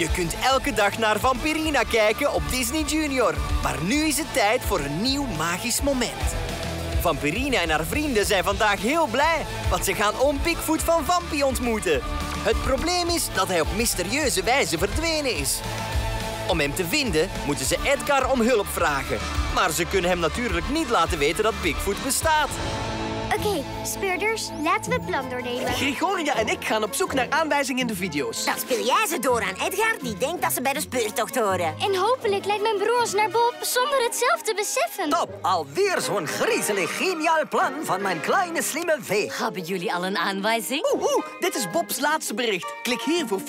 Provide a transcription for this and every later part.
Je kunt elke dag naar Vampirina kijken op Disney Junior. Maar nu is het tijd voor een nieuw magisch moment. Vampirina en haar vrienden zijn vandaag heel blij, want ze gaan oom Bigfoot van Vampi ontmoeten. Het probleem is dat hij op mysterieuze wijze verdwenen is. Om hem te vinden moeten ze Edgar om hulp vragen. Maar ze kunnen hem natuurlijk niet laten weten dat Bigfoot bestaat. Oké, speurders, laten we het plan doornemen. Gregoria en ik gaan op zoek naar aanwijzingen in de video's. Dan speel jij ze door aan Edgar, die denkt dat ze bij de speurtocht horen. En hopelijk leidt mijn broer ons naar Bob zonder het zelf te beseffen. Top, alweer zo'n griezelig geniaal plan van mijn kleine slimme vee. Hebben jullie al een aanwijzing? Oeh, oeh, dit is Bob's laatste bericht. Klik hier voor 50%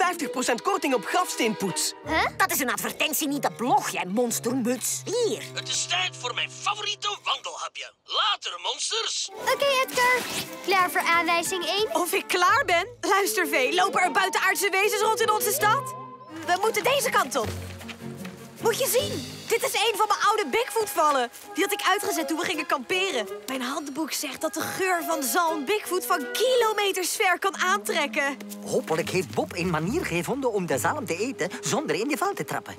korting op grafsteenpoets. Huh? Dat is een advertentie, niet de blog, jij monstermuts. Hier. Het is tijd voor mijn favoriete wandelhapje. Later, monsters! Oké, Edgar. Klaar voor aanwijzing 1? Of ik klaar ben? Luister, Vee, lopen er buitenaardse wezens rond in onze stad? We moeten deze kant op. Moet je zien, dit is een van mijn oude Bigfoot-vallen. Die had ik uitgezet toen we gingen kamperen. Mijn handboek zegt dat de geur van zalm Bigfoot van kilometers ver kan aantrekken. Hopelijk heeft Bob een manier gevonden om de zalm te eten zonder in de val te trappen.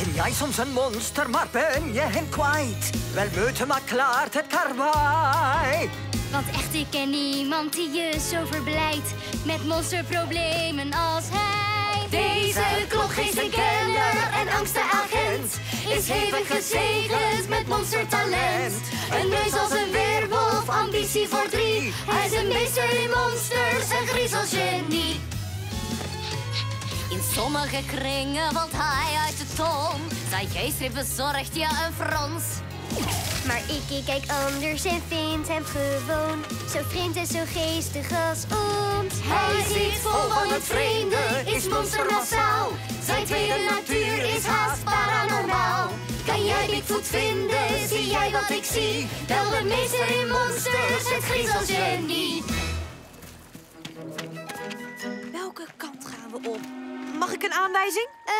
Ken jij soms een monster, maar ben je hem kwijt? Wel meute maar klaart het karwei. Want echt, ik ken niemand die je zo verblijdt met monsterproblemen als hij. Deze klopgeest en kenner en angstenagent is hevig gezegend met monstertalent. Een neus als een weerwolf, ambitie voor drie. Hij is een meester In sommige kringen valt hij uit de toon. Zijn geestdrift bezorgt je een frons. Maar ik, ik kijk anders en vind hem gewoon zo vreemd en zo geestig als ons. Hij zit vol van het vreemde, is monstermassaal. Zijn tweede natuur is haast paranormaal. Kan jij Bigfoot vinden, zie jij wat ik zie? Wel de meester in monsters, het griezelgenie. Welke kant gaan we op? Mag ik een aanwijzing? Eh,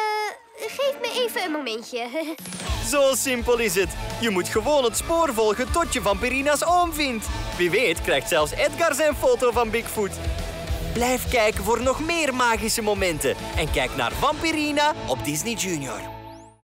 geef me even een momentje. Zo simpel is het. Je moet gewoon het spoor volgen tot je Vampirina's oom vindt. Wie weet krijgt zelfs Edgar zijn foto van Bigfoot. Blijf kijken voor nog meer magische momenten. En kijk naar Vampirina op Disney Junior.